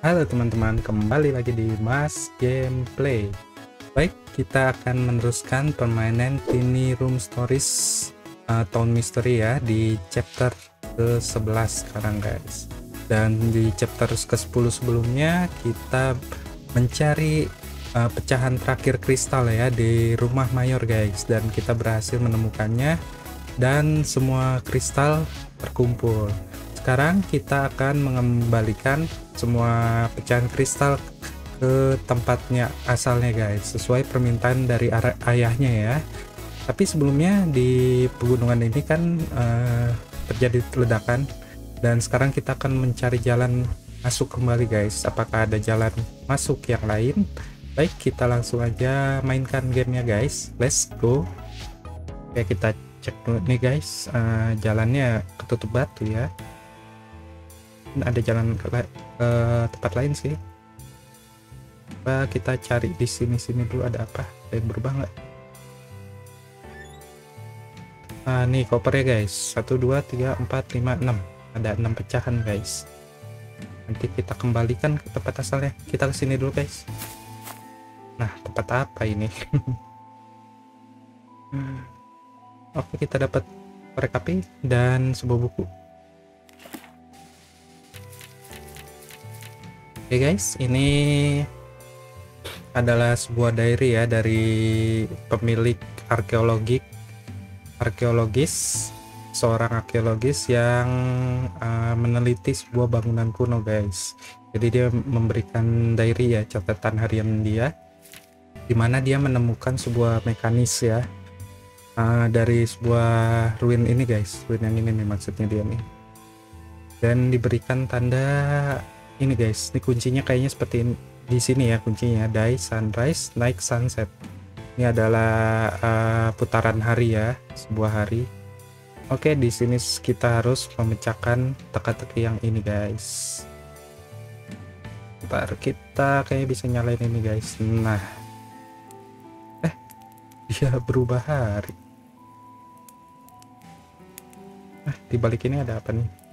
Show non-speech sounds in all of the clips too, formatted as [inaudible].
Halo teman-teman, kembali lagi di Mas Gameplay. Baik, kita akan meneruskan permainan Tiny Room Stories uh, Town Mystery ya di chapter ke-11 sekarang guys. Dan di chapter ke-10 sebelumnya kita mencari uh, pecahan terakhir kristal ya di rumah mayor guys dan kita berhasil menemukannya dan semua kristal terkumpul sekarang kita akan mengembalikan semua pecahan kristal ke tempatnya asalnya guys. Sesuai permintaan dari ayahnya ya. Tapi sebelumnya di pegunungan ini kan uh, terjadi ledakan. Dan sekarang kita akan mencari jalan masuk kembali guys. Apakah ada jalan masuk yang lain? Baik kita langsung aja mainkan gamenya guys. Let's go. Oke kita cek dulu nih guys. Uh, jalannya ketutup batu ya ada jalan ke, ke tempat lain sih. Coba kita cari di sini sini dulu ada apa? Ada yang berubah nggak? Nah nih koper ya guys. 1 2 3 4 5 6 ada 6 pecahan guys. Nanti kita kembalikan ke tempat asalnya. Kita ke sini dulu guys. Nah tempat apa ini? [laughs] Oke kita dapat korek api dan sebuah buku Oke okay guys, ini adalah sebuah diary ya dari pemilik arkeologi arkeologis seorang arkeologis yang uh, meneliti sebuah bangunan kuno guys. Jadi dia memberikan diary ya catatan harian dia di mana dia menemukan sebuah mekanis ya uh, dari sebuah ruin ini guys ruin yang ini nih maksudnya dia nih dan diberikan tanda ini guys ini kuncinya kayaknya seperti ini, di sini ya kuncinya. Die sunrise night sunset. Ini adalah uh, putaran hari ya sebuah hari. Oke di sini kita harus memecahkan teka-teki yang ini guys. Ntar kita kayaknya bisa nyalain ini guys. Nah. Eh dia berubah hari. Eh di balik ini ada apa nih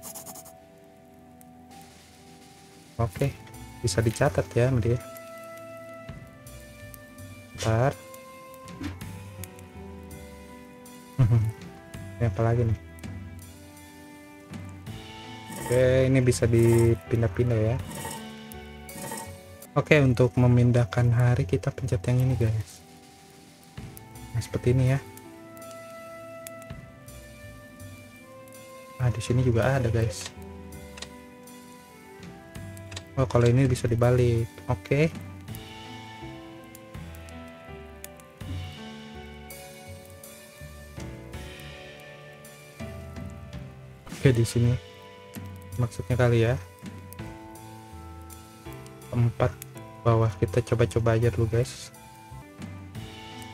Oke, bisa dicatat ya sama dia. Ntar. ini apa lagi nih? Oke, ini bisa dipindah-pindah ya. Oke, untuk memindahkan hari kita pencet yang ini, guys. Nah, seperti ini ya. Nah, di sini juga ada, guys. Oh kalau ini bisa dibalik. Oke. Okay. Oke di sini. Maksudnya kali ya. Empat bawah. Kita coba-coba aja dulu guys.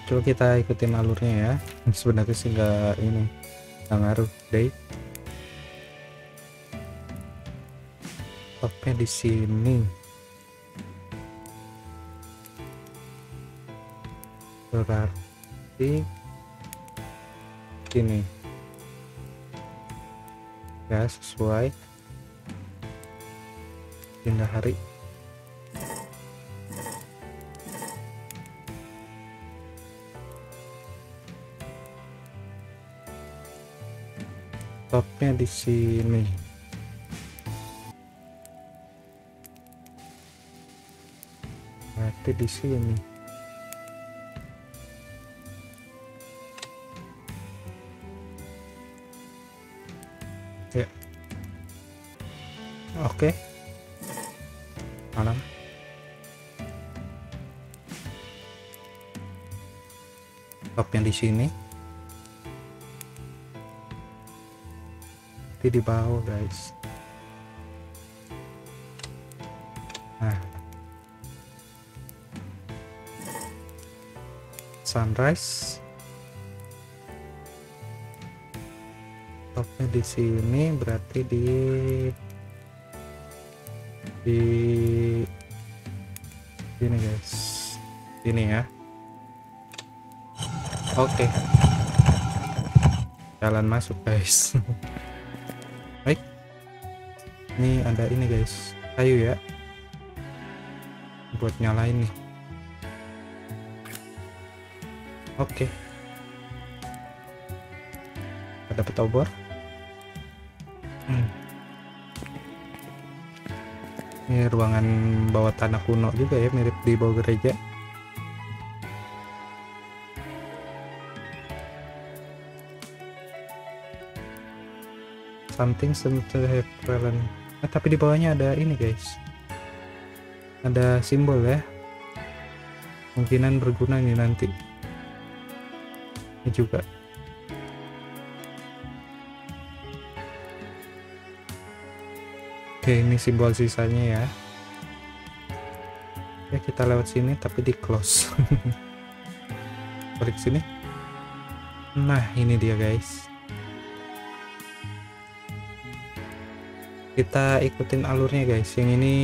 Coba kita ikutin alurnya ya. Sebenarnya sih nggak ini nggak ngaruh deh stopnya di sini. Berarti ini ya sesuai. Pindah hari. Stopnya di sini berarti di sini ya. Oke. Malam. Top yang di sini. Di bawah guys sunrise. Topnya di sini berarti di di sini guys ini ya. Oke. Okay. jalan masuk guys. [laughs] Baik. Ini ada ini guys. Kayu ya. Buat nyalain nih oke. Ada dapat obor? Hmm. ini ruangan bawah tanah kuno juga ya mirip di bawah gereja. Something seems to have fallen nah, tapi di bawahnya ada ini guys. Ada simbol ya. Kemungkinan berguna nih nanti juga. Oke ini simbol sisanya ya. Ya kita lewat sini tapi di close. [laughs] Balik sini. Nah ini dia guys. Kita ikutin alurnya guys. Yang ini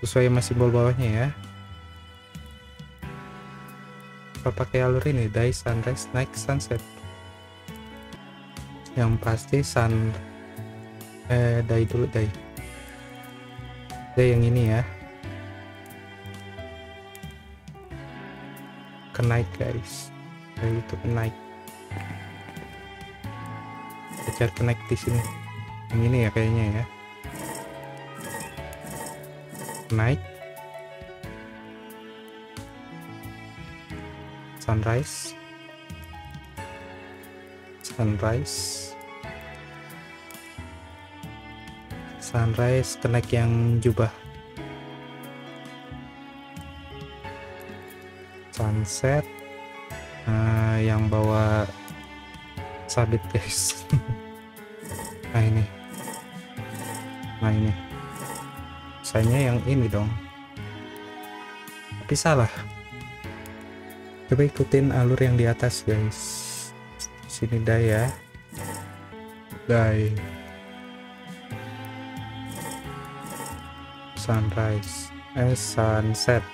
sesuai sama simbol bawahnya ya kita pakai alur ini day sunrise night sunset. Yang pasti sun eh day dulu day day yang ini ya. Ke night guys. Day itu ke night. Kita cari ke night di sini. Yang ini ya kayaknya ya. Night sunrise sunrise sunrise kenaik yang jubah. Sunset uh, yang bawa sabit guys. [laughs] Nah ini. Nah ini. Saya yang ini dong. Tapi salah coba ikutin alur yang di atas guys. Sini daya day sunrise. Eh sunset.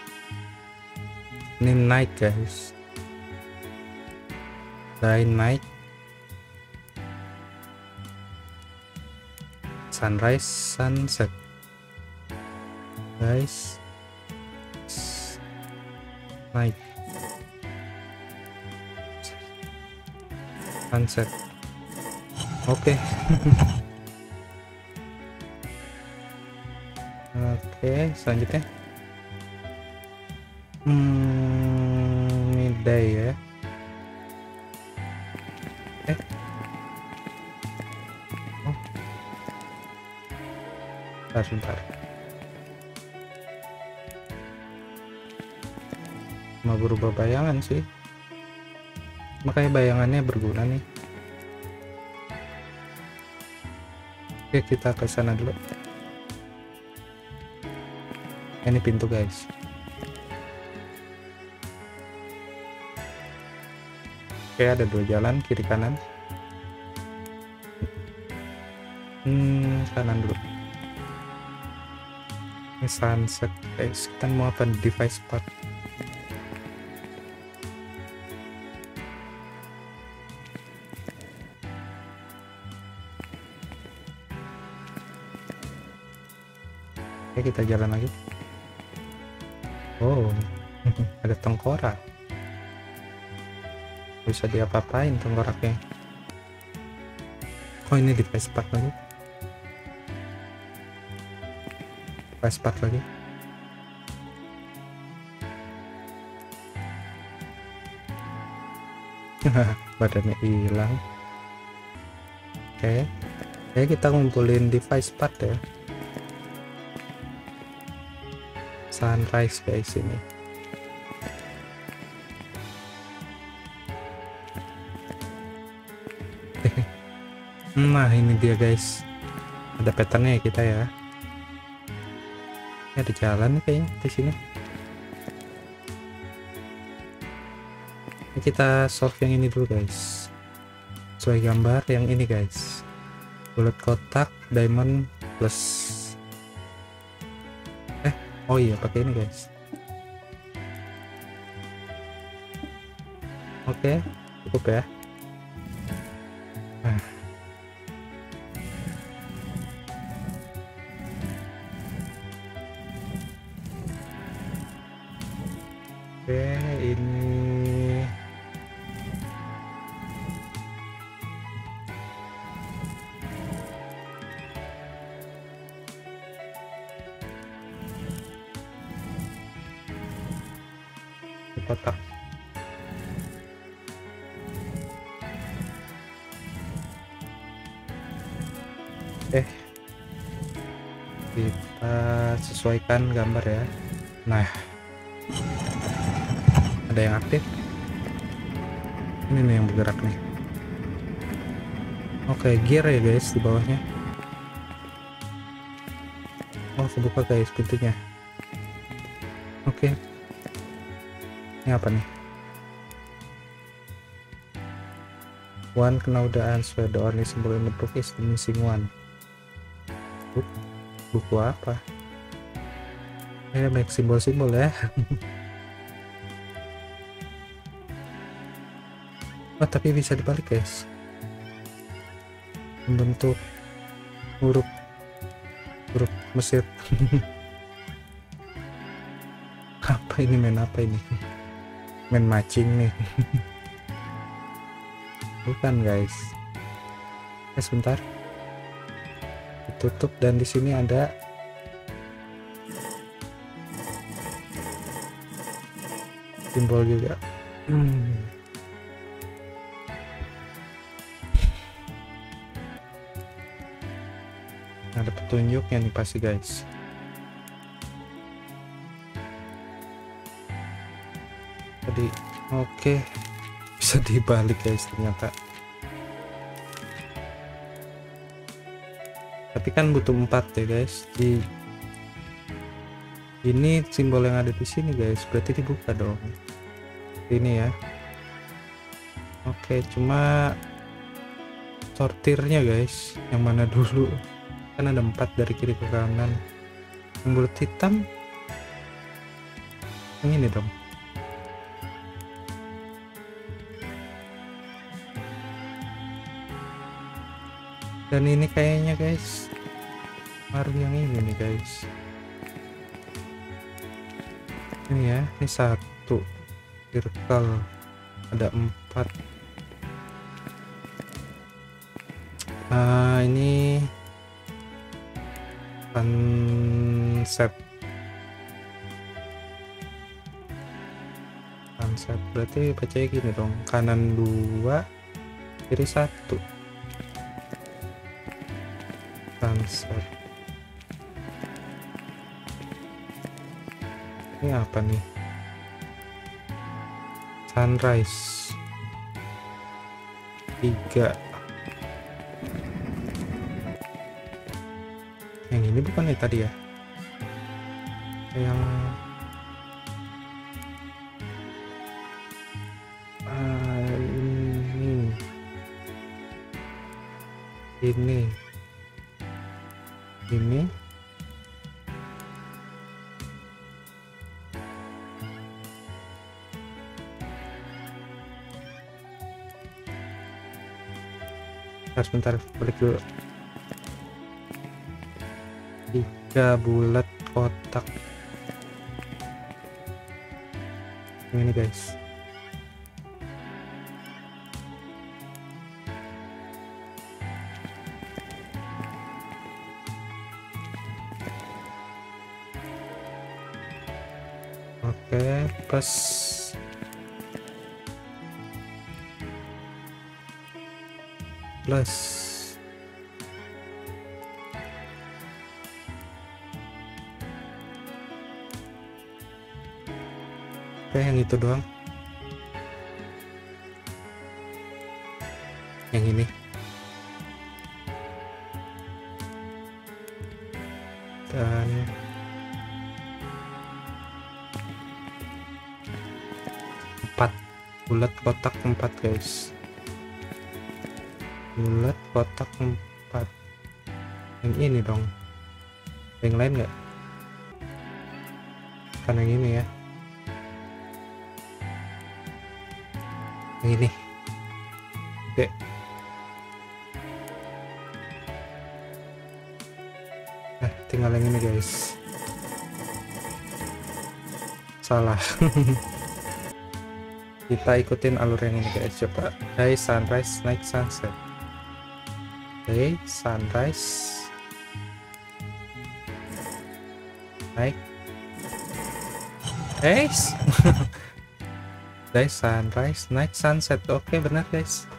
Ini night guys. Day night. Sunrise sunset. Guys. Night sunset. Oke. Okay. [laughs] oke okay, selanjutnya. Hmm midday ya. Sebentar sebentar mau berubah bayangan sih makanya bayangannya berguna nih. Oke kita ke sana dulu. Ini pintu guys. Oke ada dua jalan kiri kanan. Hmm kanan dulu. Ini sunset guys kita mau apa? Device part Oke kita jalan lagi. Oh [laughs] ada tengkorak. Bisa diapa-apain tengkoraknya. Oh ini device part lagi. Part lagi. [laughs] Badannya hilang. Oke. Okay. oke kita ngumpulin device part ya sunrise guys ini. [laughs] Nah ini dia guys. Ada patternnya ya kita ya. Ini ada jalan nih kayaknya di sini. Ini kita solve yang ini dulu guys. Sesuai gambar yang ini guys. Bulat kotak diamond plus oh iya pakai ini guys. Oke cukup ya kotak eh kita sesuaikan gambar ya. Nah ada yang aktif? Ini nih yang bergerak nih. Oke gear ya guys di bawahnya. Oh kebuka guys pintunya. Oke ini apa nih? One kena udah answer the only symbol in the book is the missing one. Buku, buku apa? Ini banyak simbol-simbol ya. [laughs] Oh tapi bisa dibalik guys. Membentuk huruf Huruf Mesir. [laughs] Apa ini main apa ini Main matching nih. [laughs] Bukan guys. Eh sebentar. Ditutup dan di sini ada Simbol juga. Hmm. ada petunjuknya nih pasti guys oke. Bisa dibalik guys ternyata tapi kan butuh empat ya guys. Di ini simbol yang ada di sini guys. Berarti dibuka dong. Ini ya. Oke cuma sortirnya guys. Yang mana dulu? Kan ada empat dari kiri ke kanan. Yang bulat hitam yang ini dong dan ini kayaknya guys baru yang ini nih guys. Ini ya ini satu circle. Ada empat. Nah ini konsep konsep berarti baca gini dong. Kanan dua kiri satu konsep ini apa nih? Sunrise. Tiga. Ini bukan ya tadi ya? Yang uh, ini. Ini ini. Sebentar balik dulu. Tiga bulat kotak. Ini guys pas plus oke yang itu doang. Yang ini bulat kotak empat guys. Bulat kotak empat. Yang ini dong. Yang lain nggak? Kan yang ini ya. Ini. Oke. Nah tinggal yang ini guys. Salah [laughs] kita ikutin alur yang ini guys. Coba. Day sunrise night sunset. Day sunrise. Night. Guys. [laughs] Day sunrise night sunset. Oke benar guys.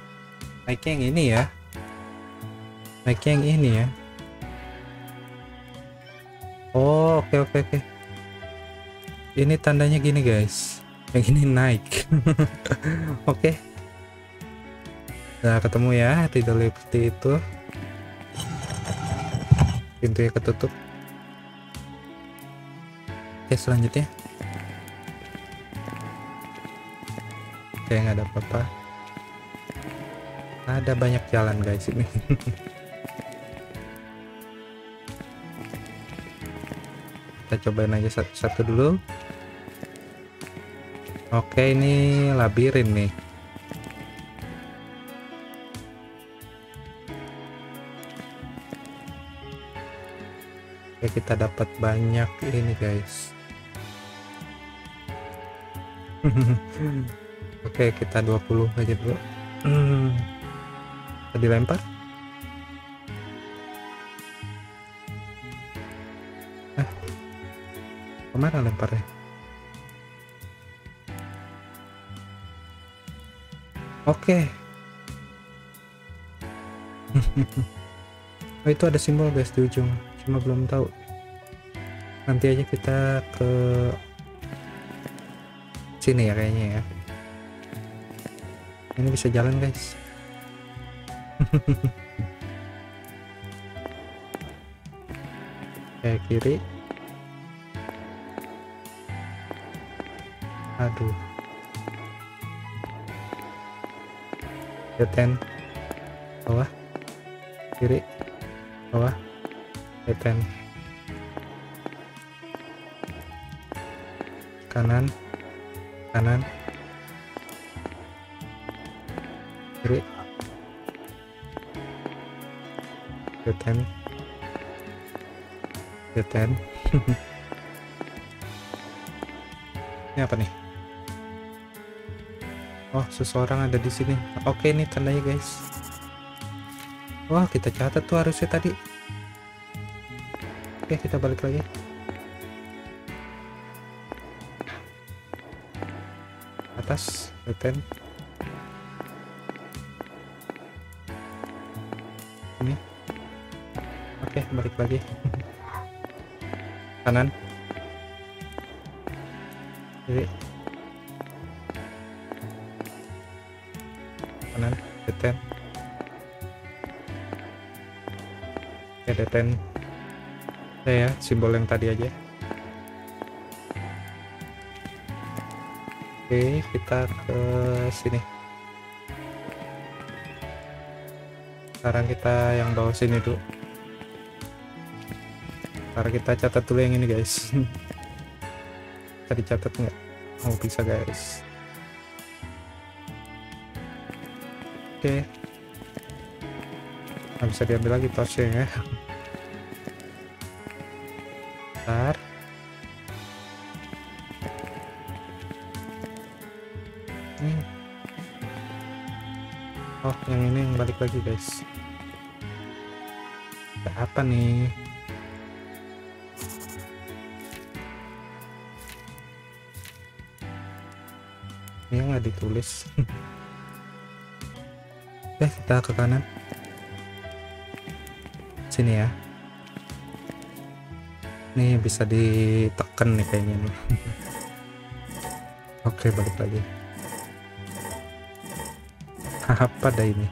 Naiknya yang ini ya. Naiknya yang ini ya. Oh oke oke oke. Ini tandanya gini guys yang ini naik. [laughs] Oke. Okay. nah ketemu ya di seperti itu. Pintunya ketutup. Oke okay, selanjutnya. Oke okay, nggak ada apa-apa. Ada banyak jalan guys ini. [laughs] Kita cobain aja satu-satu dulu oke ini labirin nih. Oke kita dapat banyak ini guys. [laughs] Oke kita 20 aja dulu tadi lempar ke mana lemparnya oke. Okay. [laughs] oh itu ada simbol guys di ujung. Cuma belum tahu. Nanti aja kita ke sini ya kayaknya ya. Ini bisa jalan guys. [laughs] Kayak kiri. Aduh deten bawah. Kiri. Bawah. Deten kanan. Kanan. Kiri. Deten deten [laughs] ini apa nih Oh, seseorang ada di sini. Oke, ini tandanya, guys. Wah, kita catat tuh harusnya tadi. Oke, kita balik lagi. Atas, button. Ini. Oke, balik lagi. [laughs] Kanan. Kiri. Ya deten ya simbol yang tadi aja. Oke kita ke sini. Sekarang kita yang bawah sini dulu. Sekarang kita catat dulu yang ini guys. [laughs] Tadi catat nggak? Oh bisa guys. Oke nggak bisa diambil lagi tosnya ya. Bentar. Hmm. oh yang ini yang balik lagi guys. Ada apa nih? Ini nggak ditulis. Oke, [laughs] kita ke kanan. Sini ya. Nih bisa ditekan nih kayaknya nih. [laughs] Oke, balik lagi. [laughs] Apa dah ini?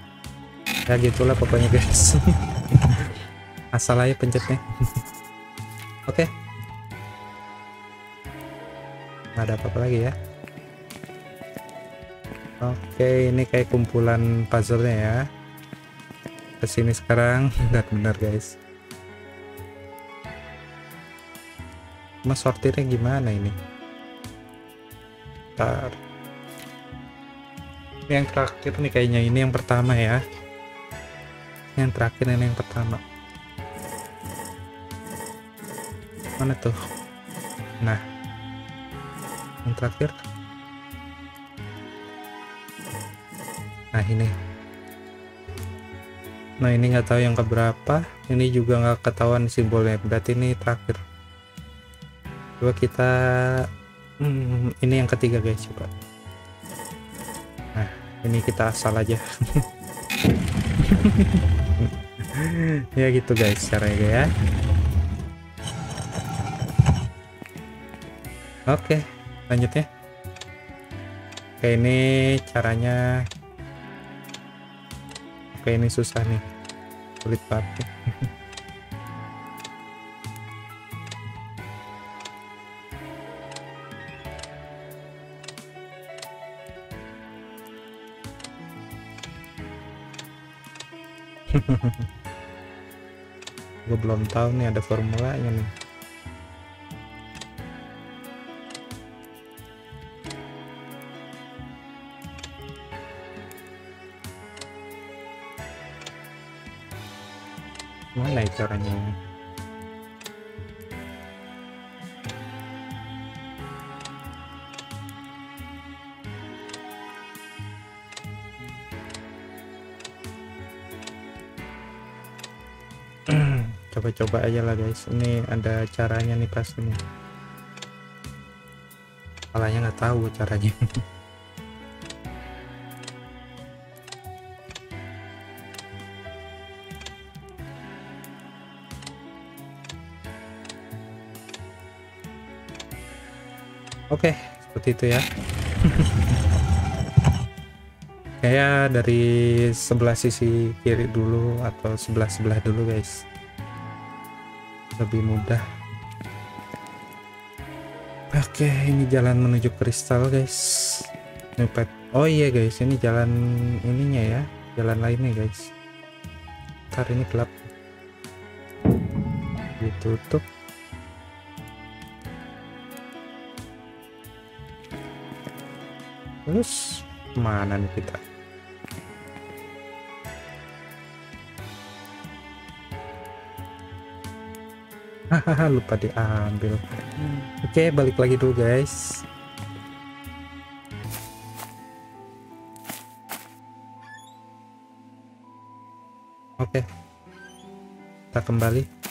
Ya gitulah pokoknya guys. [laughs] Asal aja pencetnya. Oke. Nggak ada apa-apa lagi ya. Oke, ini kayak kumpulan puzzle-nya ya. Ke sini sekarang, [laughs] benar-benar guys. Mas sortirnya gimana ini? Ntar. Ini yang terakhir nih kayaknya ini yang pertama ya. Yang terakhir ini yang pertama. Mana tuh? Nah, yang terakhir nah ini nah ini nggak tahu yang keberapa. Ini juga nggak ketahuan simbolnya. Berarti ini terakhir. Coba kita hmm, ini yang ketiga guys coba. Nah ini kita asal aja. [laughs] Ya gitu guys caranya ya. Oke lanjut ya. Oke ini caranya oke ini susah nih. Sulit banget. [laughs] Gue belum tahu nih ada formulanya nih mana ya caranya? [clears throat] Coba-coba aja lah guys. Ini ada caranya nih pas ini kepalanya nggak tahu caranya [laughs] seperti itu ya. [laughs] Kayak dari sebelah sisi kiri dulu atau sebelah sebelah dulu guys. Lebih mudah. Oke, ini jalan menuju kristal guys. Nyupet. Oh iya guys, ini jalan ininya ya, jalan lainnya guys. Ntar ini gelap. Ditutup. Terus mana nih kita? Hahaha lupa diambil. Oke balik lagi dulu guys. Oke kita kembali.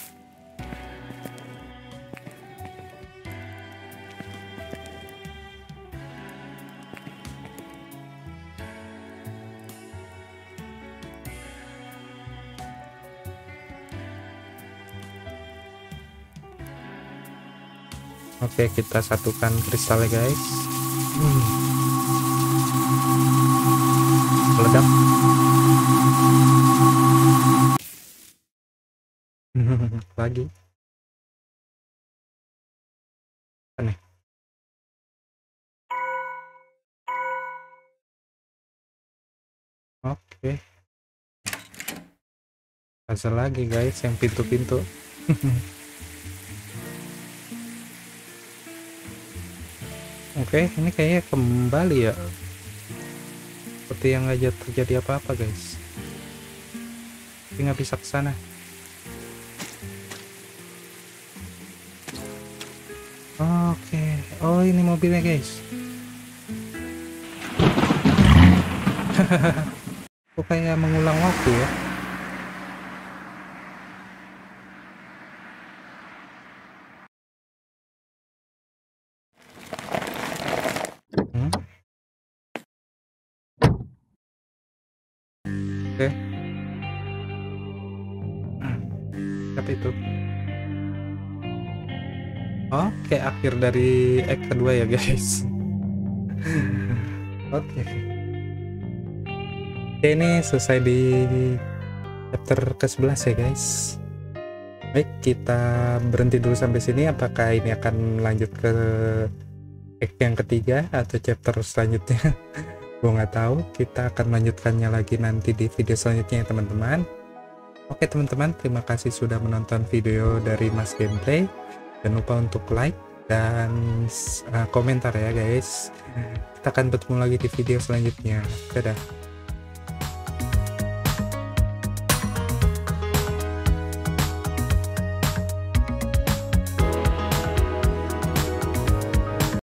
Oke, kita satukan kristalnya, guys. Hmm. Meledak. [laughs] Lagi. Aneh. Oke. Puzzle lagi, guys, yang pintu-pintu. [laughs] Oke, ini kayaknya kembali ya. Seperti yang aja terjadi apa-apa, guys. Tapi nggak bisa ke sana. Oke, oh ini mobilnya, guys. [laughs] Kok kayak mengulang waktu ya? Oke, akhir dari act kedua ya, guys. Oke. Oke, ini selesai di chapter ke-11 ya, guys. Baik, kita berhenti dulu sampai sini. Apakah ini akan lanjut ke act yang ketiga atau chapter selanjutnya? [laughs] Gue nggak tahu. Kita akan melanjutkannya lagi nanti di video selanjutnya ya, teman-teman. Oke, teman-teman, terima kasih sudah menonton video dari Mas Gameplay. Jangan lupa untuk like dan uh, komentar ya, guys. Kita akan bertemu lagi di video selanjutnya. Dadah.